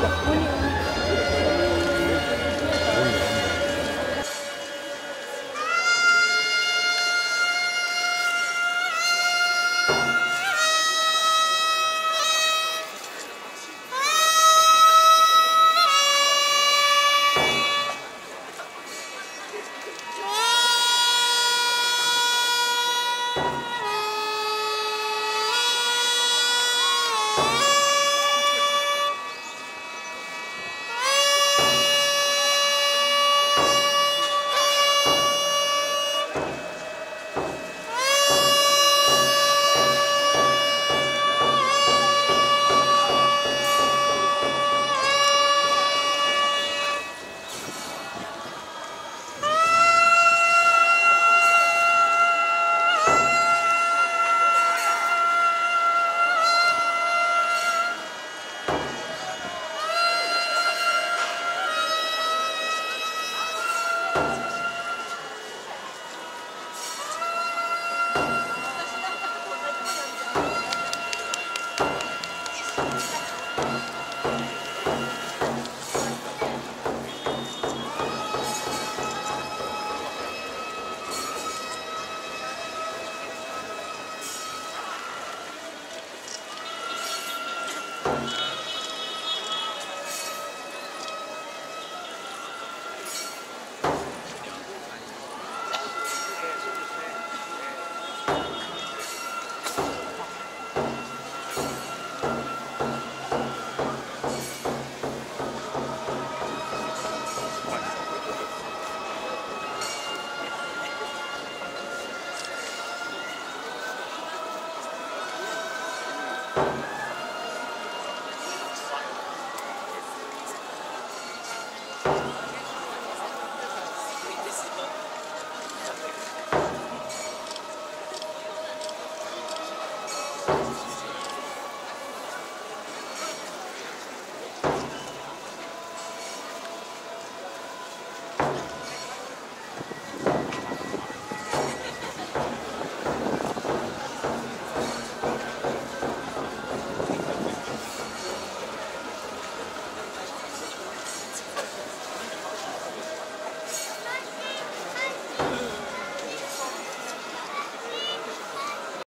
ここ